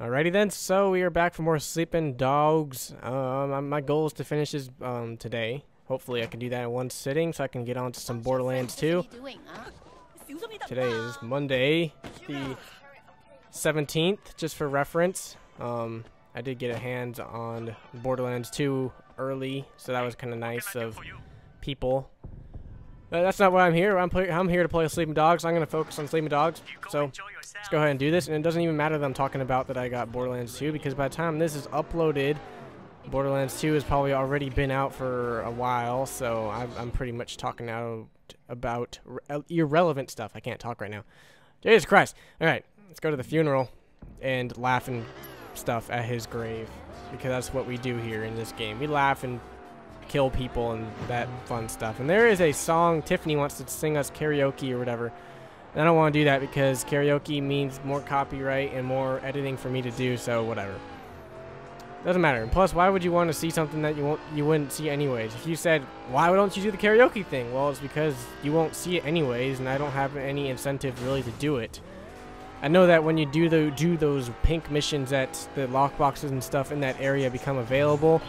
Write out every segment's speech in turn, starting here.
Alrighty then, so we are back for more Sleeping Dogs. Um, my goal is to finish this um, today. Hopefully I can do that in one sitting so I can get on to some Borderlands 2. Today is Monday, the 17th, just for reference. Um, I did get a hands on Borderlands 2 early, so that was kind of nice of people. That's not why I'm here. I'm, I'm here to play Sleeping Dogs. I'm going to focus on Sleeping Dogs. So let's go ahead and do this. And it doesn't even matter that I'm talking about that I got Borderlands 2 because by the time this is uploaded, Borderlands 2 has probably already been out for a while. So I'm, I'm pretty much talking out about irrelevant stuff. I can't talk right now. Jesus Christ. All right, let's go to the funeral and laugh and stuff at his grave because that's what we do here in this game. We laugh and kill people and that fun stuff. And there is a song Tiffany wants to sing us karaoke or whatever. And I don't want to do that because karaoke means more copyright and more editing for me to do, so whatever. Doesn't matter. Plus, why would you want to see something that you won't you wouldn't see anyways? If you said, why don't you do the karaoke thing? Well, it's because you won't see it anyways, and I don't have any incentive really to do it. I know that when you do the do those pink missions that the lockboxes and stuff in that area become available,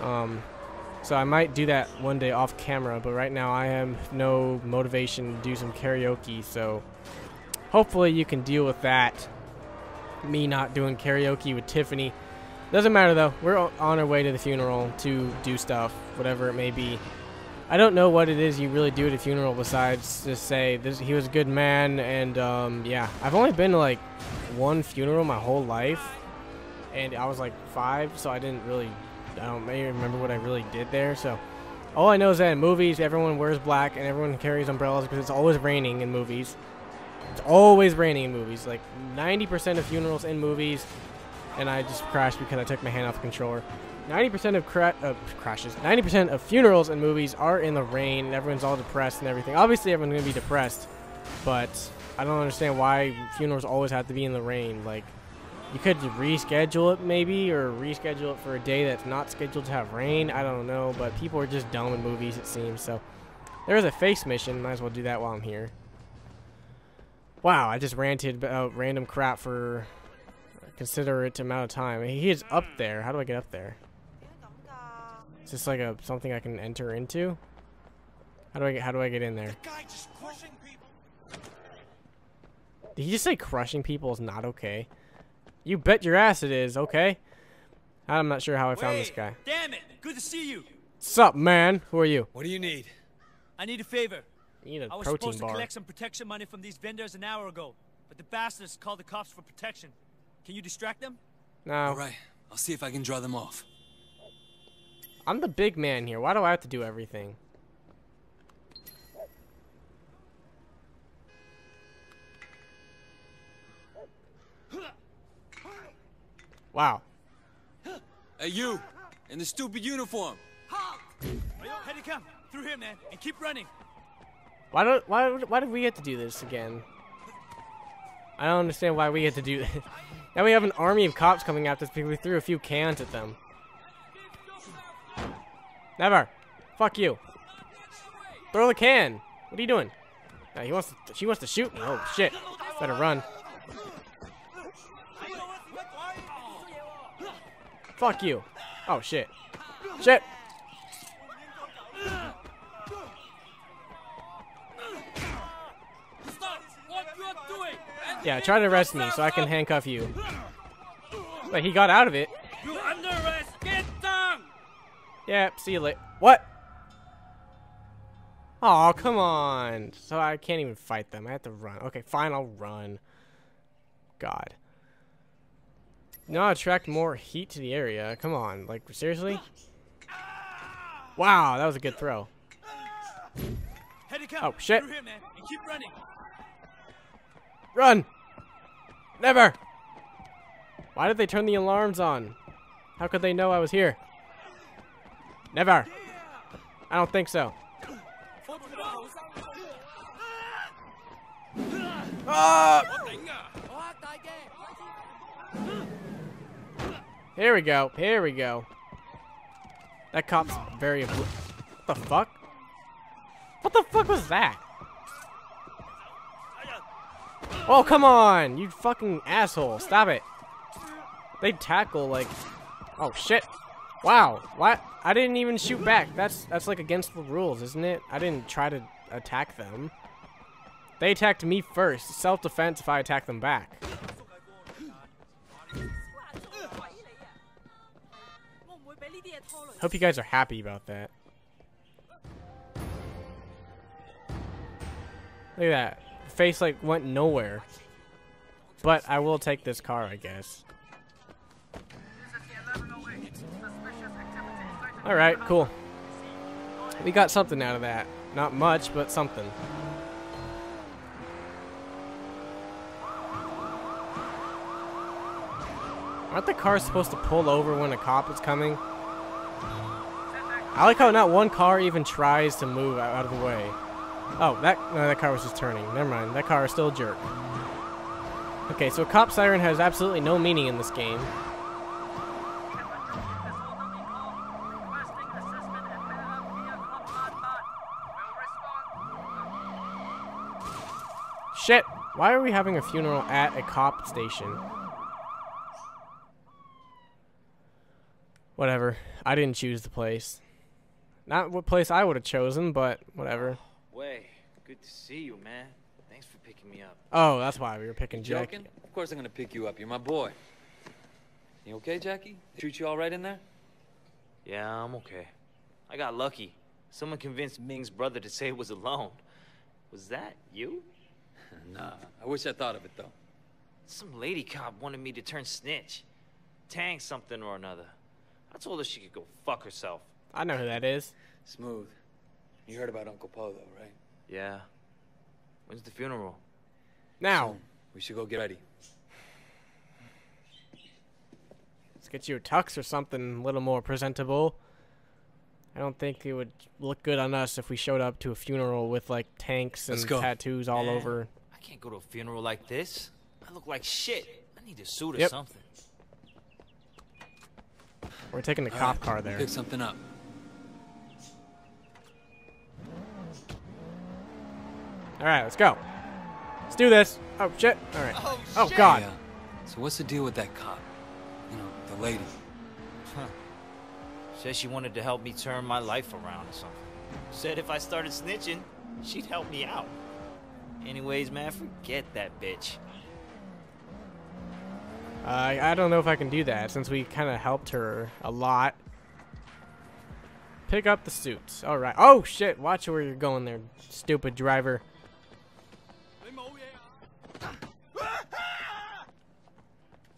um, so I might do that one day off camera, but right now I have no motivation to do some karaoke, so hopefully you can deal with that. Me not doing karaoke with Tiffany. Doesn't matter though, we're on our way to the funeral to do stuff, whatever it may be. I don't know what it is you really do at a funeral besides just say this, he was a good man and um, yeah. I've only been to like one funeral my whole life and I was like five so I didn't really I don't remember what I really did there. So all I know is that in movies, everyone wears black and everyone carries umbrellas because it's always raining in movies. It's always raining in movies. Like 90% of funerals in movies, and I just crashed because I took my hand off the controller. 90% of cra uh, crashes, 90% of funerals in movies are in the rain, and everyone's all depressed and everything. Obviously, everyone's gonna be depressed, but I don't understand why funerals always have to be in the rain. Like, you could reschedule it maybe, or reschedule it for a day that's not scheduled to have rain. I don't know, but people are just dumb in movies, it seems. So there is a face mission. Might as well do that while I'm here. Wow, I just ranted about random crap for a considerate amount of time. He is up there. How do I get up there? Is this like a something I can enter into? How do I get? How do I get in there? Did he just say crushing people is not okay? You bet your ass it is, okay? I'm not sure how I found this guy. Damn it! Good to see you. Sup, man? Who are you? What do you need? I need a favor. You need a I was supposed bar. to collect some protection money from these vendors an hour ago, but the bastards called the cops for protection. Can you distract them? No. All right, I'll see if I can draw them off. I'm the big man here. Why do I have to do everything? Wow. Hey, you! In the stupid uniform! Head come through here, man, and keep running. Why don't why why did we have to do this again? I don't understand why we had to do this. now we have an army of cops coming after us because we threw a few cans at them. Never. Fuck you. Throw the can. What are you doing? No, he wants to, she wants to shoot me. Oh shit. Better run. Fuck you. Oh shit. Shit. Yeah, try to arrest me so I can handcuff you. But he got out of it. You under arrest. Get down. Yeah, see you later. What? Oh, come on. So I can't even fight them. I have to run. Okay, fine, I'll run. God. No, attract more heat to the area. Come on. Like, seriously? Wow, that was a good throw. Oh, shit. Here, man, and keep running. Run! Never! Why did they turn the alarms on? How could they know I was here? Never! I don't think so. Ah! Here we go. Here we go. That cop's very... What the fuck? What the fuck was that? Oh, come on! You fucking asshole. Stop it. They tackle like, oh shit! Wow, what? I didn't even shoot back. That's that's like against the rules, isn't it? I didn't try to attack them. They attacked me first. Self-defense if I attack them back. Hope you guys are happy about that. Look at that. Face like went nowhere. But I will take this car, I guess. Alright, cool. We got something out of that. Not much, but something. Aren't the cars supposed to pull over when a cop is coming? I like how not one car even tries to move out of the way. Oh, that no, that car was just turning. Never mind. That car is still a jerk. Okay, so a cop siren has absolutely no meaning in this game. Shit! Why are we having a funeral at a cop station? Whatever. I didn't choose the place. Not what place I would have chosen, but whatever. Oh, way, good to see you, man. Thanks for picking me up. Oh, that's why we were picking You Jack. joking? Of course I'm gonna pick you up. You're my boy. You okay, Jackie? Treat you all right in there? Yeah, I'm okay. I got lucky. Someone convinced Ming's brother to say it was alone. Was that you? nah, I wish I thought of it though. Some lady cop wanted me to turn snitch. Tang something or another. I told her she could go fuck herself. I know who that is. Smooth. You heard about Uncle Po though, right? Yeah. When's the funeral? Now, We should go get ready. let's get you a tux or something a little more presentable. I don't think it would look good on us if we showed up to a funeral with like tanks and Let's go. tattoos all Man, over. I can't go to a funeral like this. I look like shit. I need a suit or Yep. something. We're taking the All cop right, car there. Pick something up. All right, let's go. Let's do this. Oh shit! All right. Oh, Oh shit. god. Yeah. So what's the deal with that cop? You know, the lady. Said she wanted to help me turn my life around or something. Said if I started snitching, she'd help me out. Anyways, man, forget that bitch. Uh, I don't know if I can do that since we kind of helped her a lot. Pick up the suits. All right. Oh shit! Watch where you're going there, stupid driver.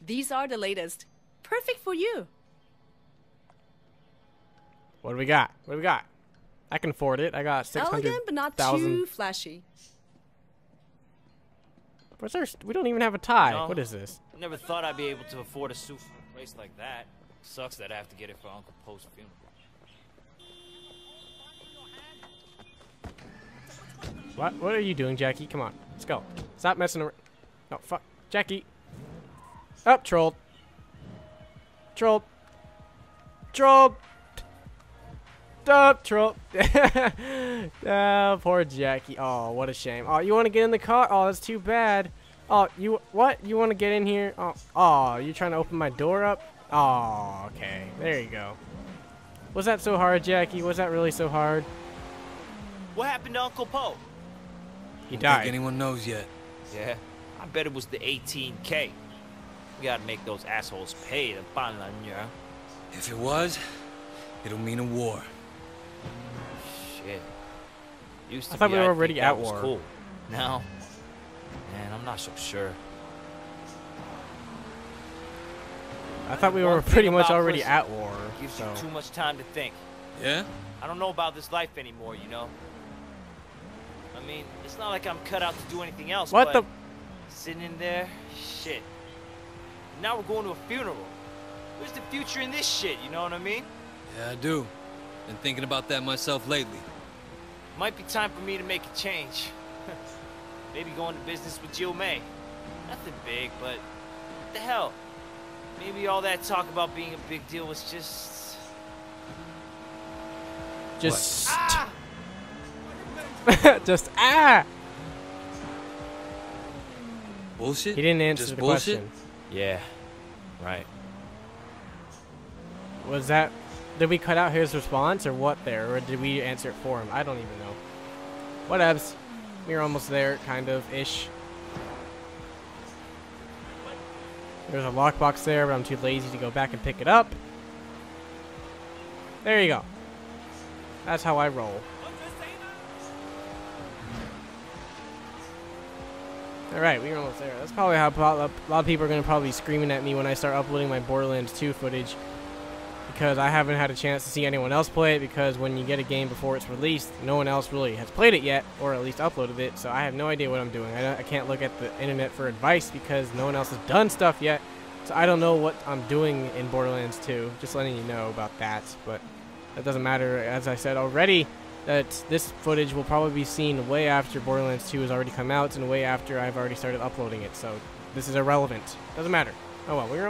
These are the latest. Perfect for you. What do we got? What do we got? I can afford it. I got six hundred Elegant, but not thousand. too flashy. What's our? We don't even have a tie. What is this? Never thought I'd be able to afford a suit from a place like that. Sucks that I have to get it for Uncle Po's funeral. What? What are you doing, Jackie? Come on, let's go. Stop messing around. No, fuck, Jackie. Up, trolled. Trolled. Trolled. Up, trolled. oh, ah, poor Jackie. Oh, what a shame. Oh, you want to get in the car? Oh, that's too bad. Oh, you what? You want to get in here? Oh, oh, you trying to open my door up? Oh, okay. There you go. Was that so hard, Jackie? Was that really so hard? What happened to Uncle Po? He Don't died. think anyone knows yet. Yeah, I bet it was the 18K. We gotta make those assholes pay the banlanya. If it was, it'll mean a war. Shit. Used to I thought be we were I'd already think that at was war. Cool. Now, man, I'm not so sure. I thought we One were pretty much already prison, at war. Gives So. you too much time to think. Yeah? I don't know about this life anymore, you know? I mean, it's not like I'm cut out to do anything else, What but the? sitting in there, shit. Now we're going to a funeral. Where's the future in this shit, you know what I mean? Yeah, I do. Been thinking about that myself lately. Might be time for me to make a change. Maybe go into business with Jill May. Nothing big, but what the hell? Maybe all that talk about being a big deal was just. Just. Ah! just ah. Bullshit? He didn't answer Just the bullshit? question. Yeah, right. Was that... Did we cut out his response or what there? Or did we answer it for him? I don't even know. Whatevs. We're almost there, kind of, ish. There's a lockbox there, but I'm too lazy to go back and pick it up. There you go. That's how I roll. Alright, we're almost there. That's probably how a lot of people are going to probably be screaming at me when I start uploading my Borderlands 2 footage. Because I haven't had a chance to see anyone else play it, because when you get a game before it's released, no one else really has played it yet, or at least uploaded it, so I have no idea what I'm doing. I, I can't look at the internet for advice, because no one else has done stuff yet, so I don't know what I'm doing in Borderlands 2. Just letting you know about that, but that doesn't matter. As I said already, that this footage will probably be seen way after Borderlands 2 has already come out and way after I've already started uploading it. So this is irrelevant. Doesn't matter. Oh well, we're